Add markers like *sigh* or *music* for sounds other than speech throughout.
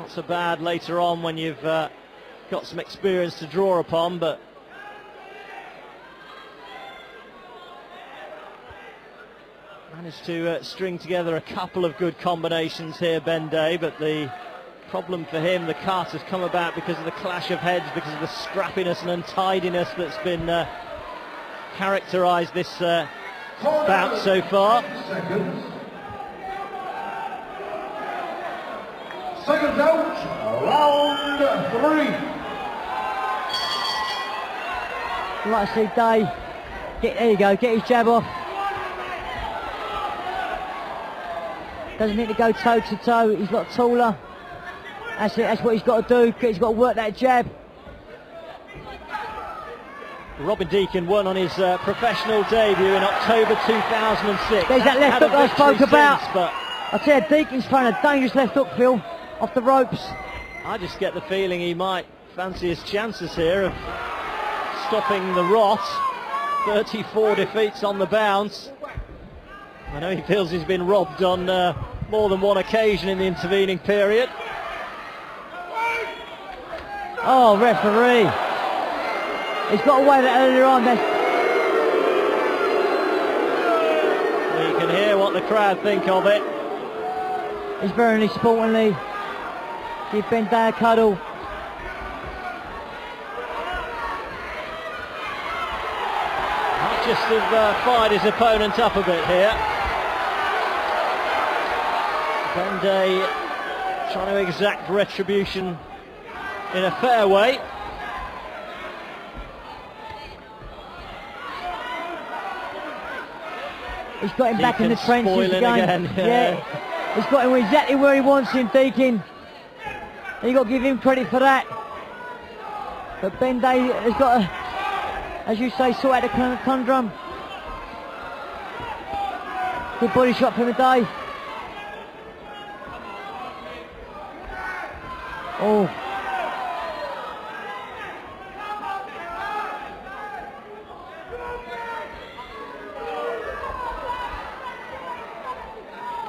Not so bad later on when you've uh, got some experience to draw upon, but managed to uh, string together a couple of good combinations here, Ben Day, but the problem for him, the cut, has come about because of the clash of heads, because of the scrappiness and untidiness that's been uh, characterised this uh, bout so far. Seconds. Seconds out. Round three. You like to see Day. Get, there you go, get his jab off. Doesn't need to go toe to toe. He's got taller. That's it. That's what he's got to do. He's got to work that jab. Robin Deakin won on his uh, professional debut in October 2006. There's that Hasn't left hook I victory spoke about. since, but I tell you, Deakin's throwing a dangerous left hook, Phil, off the ropes. I just get the feeling he might fancy his chances here of stopping the rot. 34 defeats on the bounce. I know he feels he's been robbed on uh, more than one occasion in the intervening period. Oh, referee. He's got away that earlier on. That's, You can hear what the crowd think of it. he's very sportingly. Give Ben Day a cuddle. Just have uh, fired his opponent up a bit here. Ben Day trying to exact retribution in a fair way. He's got him back in the trenches again. again, *laughs* Yeah. yeah. He's got him exactly where he wants him, Deakin. You got to give him credit for that. But Ben Day has got to, as you say, sort out the con- conundrum. Good body shot from the day. Oh,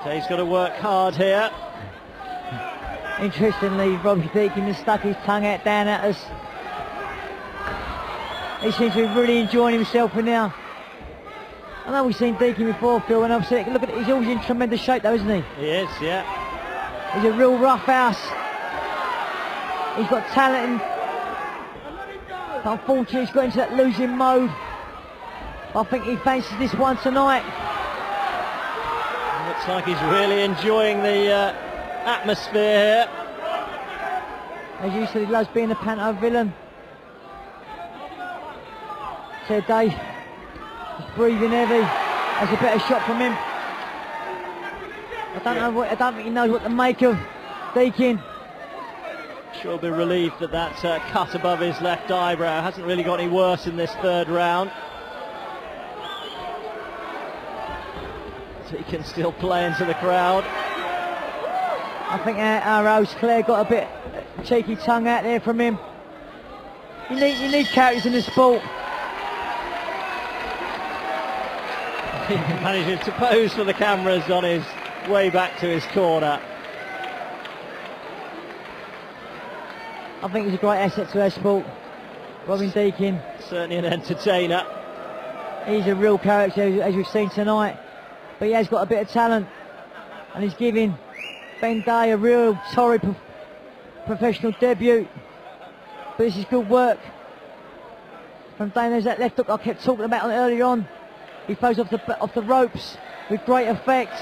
Day's got to work hard here. Interestingly, Robbie Deakin has stuck his tongue out down at us. He seems to be really enjoying himself for now. I know we've seen Deakin before, Phil, and I've said, look at it, he's always in tremendous shape though, isn't he? He is, yeah. He's a real rough house. He's got talent. And unfortunately, he's got into that losing mode. I think he fancies this one tonight. Looks like he's really enjoying the uh, atmosphere here. As you said, he loves being a panto villain. Today, he's breathing heavy. That's a better shot from him. I don't know what. I don't think he knows what to make of Deakin. Sure be relieved that that uh, cut above his left eyebrow hasn't really got any worse in this third round. So he can still play into the crowd. I think uh, our, our host Claire got a bit cheeky tongue out there from him. You need you need characters in the sport. *laughs* He manages to pose for the cameras on his way back to his corner. I think he's a great asset to our sport. Robin Deakin, Certainly an entertainer. he's a real character as- as we've seen tonight. But he has got a bit of talent and he's giving Ben Day a real sorry pro- professional debut. But this is good work from Day. There's that left hook I kept talking about earlier on. He throws off the off the ropes with great effect.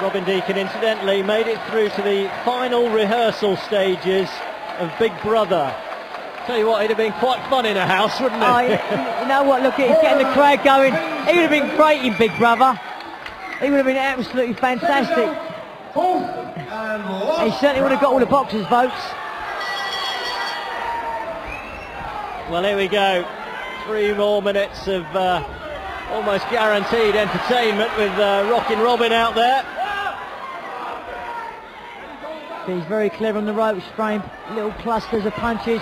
Robin Deakin, incidentally, made it through to the final rehearsal stages of Big Brother. Tell you what, it'd have been quite fun in a house, wouldn't it? Oh, you, know what? Look, he's getting the crowd going. He would have been great in Big Brother. He would have been absolutely fantastic. He certainly would have got all the boxers' votes. Well, here we go. Three more minutes of uh, almost guaranteed entertainment with uh, Rockin' Robin out there. He's very clever on the ropes, throwing little clusters of punches.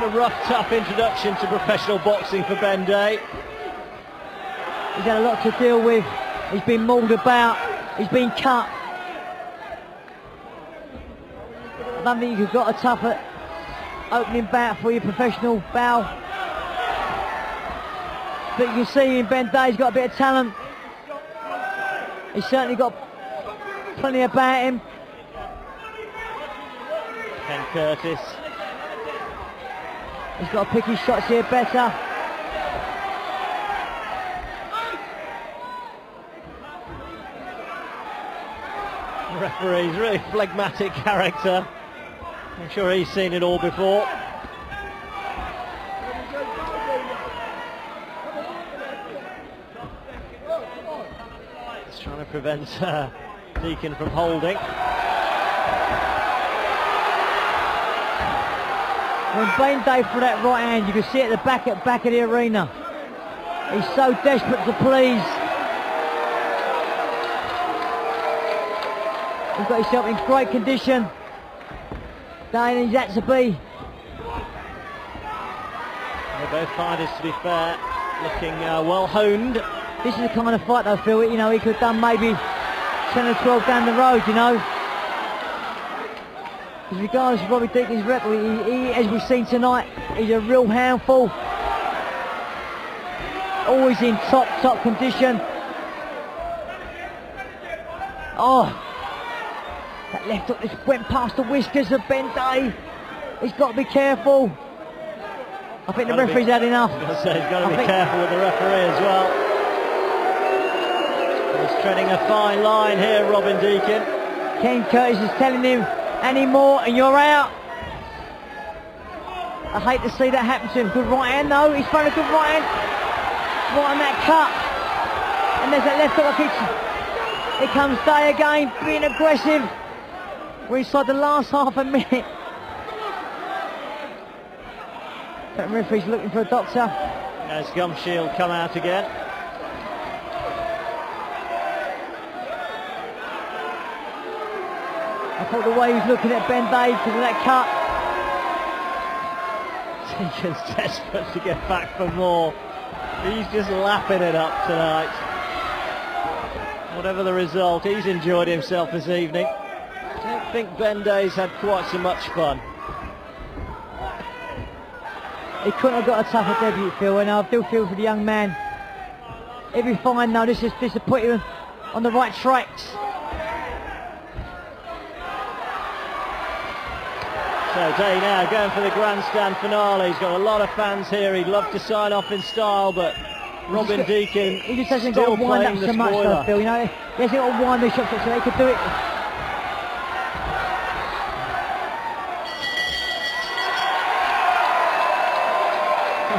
Been a rough, tough introduction to professional boxing for Ben Day. He's had a lot to deal with. He's been mauled about. He's been cut. I don't think you've got a tougher uh, opening bout for your professional bow. But you can see in Ben Day, he's got a bit of talent. He's certainly got plenty about him. Ken Curtis. He's got to pick his shots here better. Referee's really phlegmatic character. I'm sure he's seen it all before. He's trying to prevent uh, Deakin from holding. When Ben Day for that right hand, you can see it at the back at back of the arena. He's so desperate to please. He's got himself in great condition. Day he's had to be. They're both fighters, to be fair, looking uh, well honed. This is the kind of fight I feel, you know, he could have done maybe 10 or 12 down the road, you know. As regards to Robbie Deakin's rep, he, he, as we've seen tonight, he's a real handful. Always in top, top condition. Oh, that left hook just went past the whiskers of Ben Day. He's got to be careful. I think the Gotta be- referee's had enough. I say, he's got to I be careful with the referee as well. He's treading a fine line here, Robin Deakin. Ken Curtis is telling him, any more and you're out. I hate to see that happen to him. Good right hand though, he's thrown a good right hand. Right on that cut. And there's that left hook. Here comes Day again, being aggressive. We're inside the last half a minute. That referee's looking for a doctor. As Gum Shield come out again. I thought the way he was looking at Ben Day because of that cut. Deakin's *laughs* desperate to get back for more. He's just lapping it up tonight. Whatever the result, he's enjoyed himself this evening. I don't think Ben Day's had quite so much fun. He couldn't have got a tougher debut, Phil, and I do feel for the young man. He'll be fine now. This is him on the right tracks. So Day now going for the grandstand finale. He's got a lot of fans here. He'd love to sign off in style, but Robin Deakin He just hasn't got to wind up so much, though. Phil. You know, he hasn't got to wind these shots up so he could do it.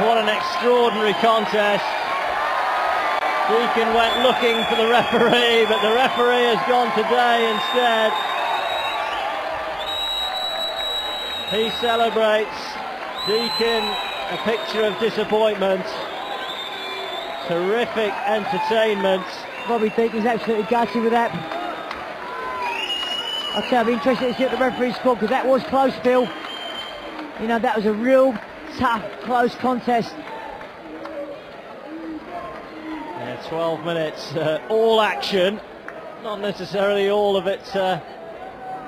What an extraordinary contest. Deakin went looking for the referee, but the referee has gone today instead. He celebrates. Deakin, a picture of disappointment. Terrific entertainment. Bobby Deakin's absolutely gutted with that. I'll say I'll be interested to see what the referee scored because that was close, Phil. You know, that was a real tough, close contest. Yeah, 12 minutes, uh, all action. Not necessarily all of it uh,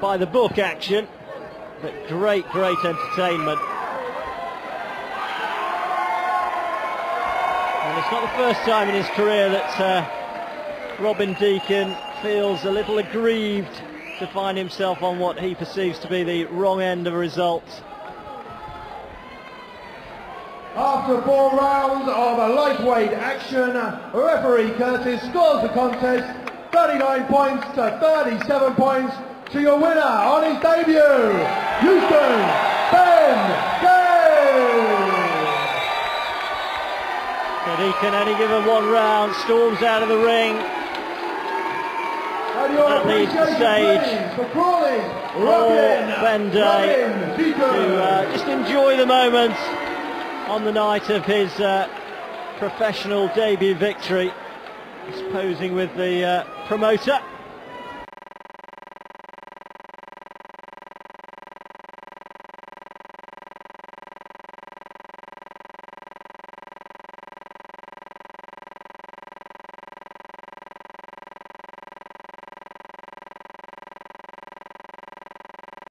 by the book action, but great, great entertainment. And it's not the first time in his career that uh, Robin Deakin feels a little aggrieved to find himself on what he perceives to be the wrong end of a result. After four rounds of a lightweight action, referee Curtis scores the contest 39 points to 37 points to your winner on his debut, Houston Ben Day. But he can only give him one round, storms out of the ring. Your the stage for Robin, Ben Day to uh, just enjoy the moment on the night of his uh, professional debut victory. He's posing with the uh, promoter